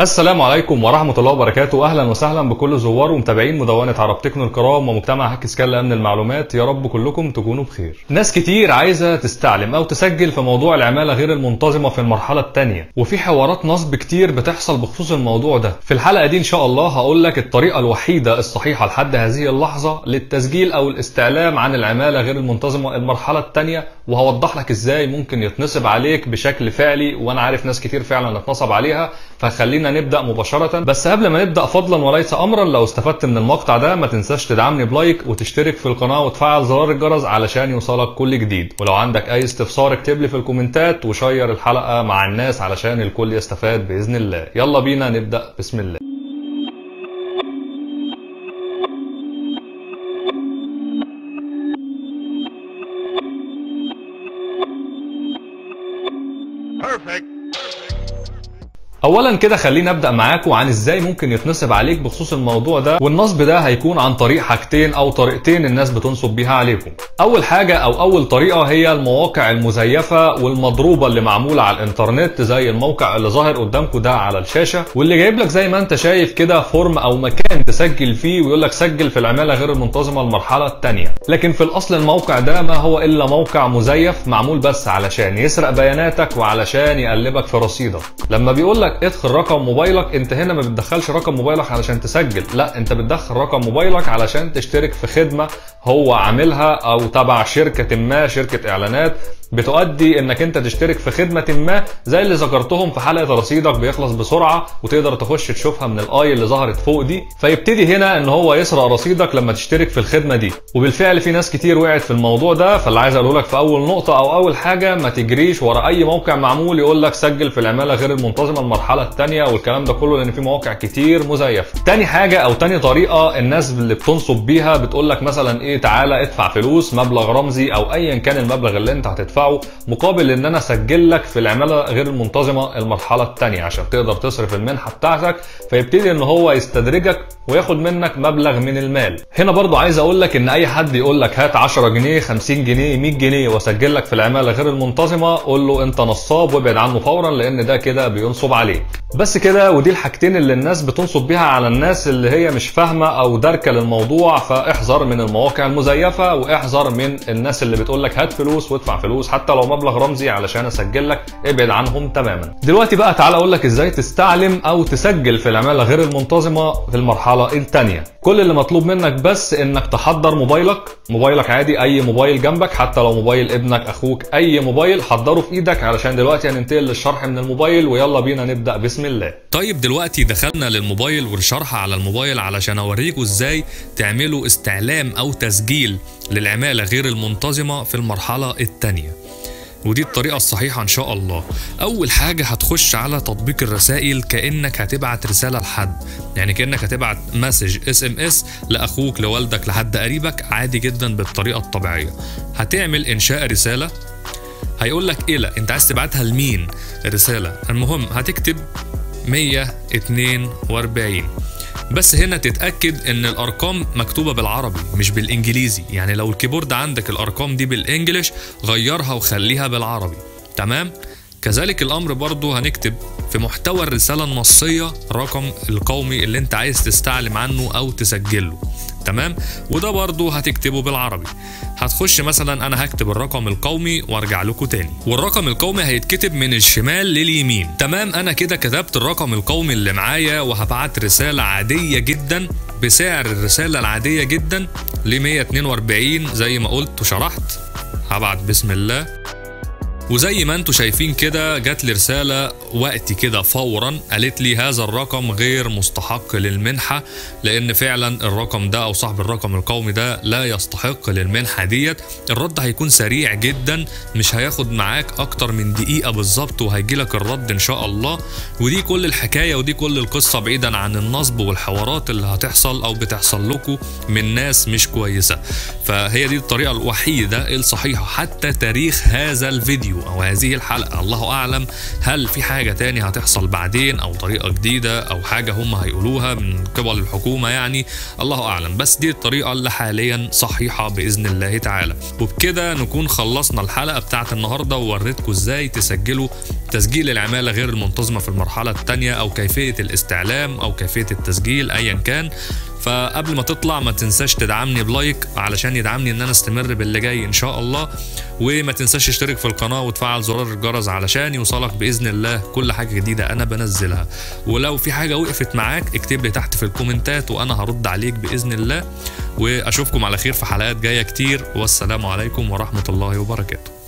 السلام عليكم ورحمة الله وبركاته. أهلا وسهلا بكل زوار ومتابعين مدونة عرب تكنو الكرام ومجتمع هاك سكال لأمن المعلومات. يا رب كلكم تكونوا بخير. ناس كتير عايزة تستعلم أو تسجل في موضوع العمالة غير المنتظمة في المرحلة الثانية وفي حوارات نصب كتير بتحصل بخصوص الموضوع ده. في الحلقة دي إن شاء الله هقول لك الطريقة الوحيدة الصحيحة لحد هذه اللحظة للتسجيل أو الاستعلام عن العمالة غير المنتظمة المرحلة الثانية وهوضح لك إزاي ممكن يتنصب عليك بشكل فعلي. وأنا عارف ناس كتير فعلا اتنصب عليها. فخلينا نبدأ مباشرة. بس قبل ما نبدأ فضلا وليس أمرا لو استفدت من المقطع ده ما تنساش تدعمني ب like وتشترك في القناة وتفعل زرار الجرس علشان يوصلك كل جديد. ولو عندك أي استفسار اكتب لي في الكومنتات و share الحلقة مع الناس علشان الكل يستفاد بإذن الله. يلا بينا نبدأ. بسم الله. اولا كده خليني أبدأ معاكم عن إزاي ممكن يتنصب عليك بخصوص الموضوع ده والنصب ده هيكون عن طريق حاجتين أو طريقتين الناس بتنصب بيها عليكم. أول حاجة أو أول طريقة هي المواقع المزيفة والمضروبة اللي معمولة على الإنترنت زي الموقع اللي ظاهر قدامكم ده على الشاشة. واللي جايب لك زي ما أنت شايف كده فورم أو مكان تسجل فيه ويقول لك سجل في العمالة غير المنتظمة المرحلة الثانية لكن في الأصل الموقع ده ما هو إلا موقع مزيف معمول بس علشان يسرق بياناتك وعلشان يقلبك في رصيدك. لما بيقول لك ادخل رقم موبايلك. انت هنا ما بتدخلش رقم موبايلك علشان تسجل. لا انت بتدخل رقم موبايلك علشان تشترك في خدمة هو عاملها أو تبع شركة ما شركة إعلانات. بتؤدي إنك أنت تشترك في خدمة ما زي اللي ذكرتهم في حلقة رصيدك بيخلص بسرعة وتقدر تخش تشوفها من الآي اللي ظهرت فوق دي. فيبتدي هنا إن هو يسرق رصيدك لما تشترك في الخدمة دي. وبالفعل في ناس كتير وقعت في الموضوع ده فاللي عايز أقوله لك في أول نقطة أو أول حاجة ما تجريش ورا أي موقع معمول يقول لك سجل في العمالة غير المنتظمة المرحلة الثانية والكلام ده كله لأن في مواقع كتير مزيفة. تاني حاجة أو تاني طريقة الناس اللي بتنصب بيها بتقول لك مثلا إيه تعالى ادفع فلوس مبلغ رمزي أو ايا كان المبلغ اللي أنت هتدفعه. مقابل إن أنا اسجل لك في العمالة غير المنتظمة المرحلة الثانية عشان تقدر تصرف المنحة بتاعتك فيبتدي إن هو يستدرجك وياخد منك مبلغ من المال. هنا برضو عايز أقول لك إن أي حد يقول لك هات 10 جنيه 50 جنيه 100 جنيه واسجل لك في العمالة غير المنتظمة قول له أنت نصاب وابعد عنه فورا لأن ده كده بينصب عليك. بس كده ودي الحاجتين اللي الناس بتنصب بيها على الناس اللي هي مش فاهمة أو داركة للموضوع فاحذر من المواقع المزيفة وأحذر من الناس اللي بتقول لك هات فلوس وادفع فلوس حتى لو مبلغ رمزي علشان أسجل لك ابعد عنهم تماما. دلوقتي بقى تعالى أقول لك إزاي تستعلم أو تسجل في العمالة غير المنتظمة في المرحلة الثانية كل اللي مطلوب منك بس إنك تحضر موبايلك. موبايلك عادي أي موبايل جنبك حتى لو موبايل ابنك أخوك أي موبايل حضره في إيدك. علشان دلوقتي هننتقل للشرح من الموبايل ويلا بينا نبدأ. بسم الله. طيب دلوقتي دخلنا للموبايل والشرح على الموبايل علشان اوريكم إزاي تعملوا استعلام أو تسجيل. للعمالة غير المنتظمة في المرحلة الثانية. ودي الطريقة الصحيحة إن شاء الله. أول حاجة هتخش على تطبيق الرسائل كأنك هتبعت رسالة لحد. يعني كأنك هتبعت message SMS لأخوك لوالدك لحد قريبك. عادي جدا بالطريقة الطبيعية. هتعمل إنشاء رسالة. هيقول لك إيه؟ لأ أنت عايز تبعتها لمين؟ الرسالة المهم هتكتب 142 بس هنا تتأكد إن الأرقام مكتوبة بالعربي مش بالإنجليزي. يعني لو ال keyboard عندك الأرقام دي بال English غيرها وخليها بالعربي. تمام؟ كذلك الأمر برضو هنكتب في محتوى الرسالة النصية رقم القومي اللي أنت عايز تستعلم عنه أو تسجله. تمام؟ وده برضو هتكتبه بالعربي. هتخش مثلا أنا هكتب الرقم القومي وأرجع لكم تاني. والرقم القومي هيتكتب من الشمال لليمين. تمام؟ أنا كده كتبت الرقم القومي اللي معايا وهبعت رسالة عادية جدا بسعر الرسالة العادية جدا ل 142 زي ما قلت وشرحت. هبعت بسم الله. وزي ما أنتم شايفين كده جات لي رسالة وقتي كده فورا قالت لي هذا الرقم غير مستحق للمنحة لأن فعلا الرقم ده أو صاحب الرقم القومي ده لا يستحق للمنحة ديت. الرد هيكون سريع جدا مش هياخد معاك أكتر من دقيقة بالظبط وهيجي لك الرد إن شاء الله. ودي كل الحكاية ودي كل القصة بعيدا عن النصب والحوارات اللي هتحصل أو بتحصل لكم من ناس مش كويسة. فهي دي الطريقة الوحيدة الصحيحة حتى تاريخ هذا الفيديو. أو هذه الحلقة. الله أعلم هل في حاجة تاني هتحصل بعدين أو طريقة جديدة أو حاجة هم هيقولوها من قبل الحكومة يعني. الله أعلم. بس دي الطريقة اللي حاليا صحيحة بإذن الله تعالى. وبكده نكون خلصنا الحلقة بتاعت النهارده. ووريتكم إزاي تسجلوا تسجيل العمالة غير المنتظمة في المرحلة الثانية أو كيفية الاستعلام أو كيفية التسجيل ايا كان. فقبل ما تطلع ما تنساش تدعمني ب like علشان يدعمني إن أنا أستمر باللي جاي إن شاء الله. وما تنساش تشترك في القناة وتفعل زرار الجرس علشان يوصلك بإذن الله كل حاجة جديدة أنا بنزلها. ولو في حاجة وقفت معاك اكتب لي تحت في الكومنتات وأنا هرد عليك بإذن الله. وأشوفكم على خير في حلقات جاية كتير. والسلام عليكم ورحمة الله وبركاته.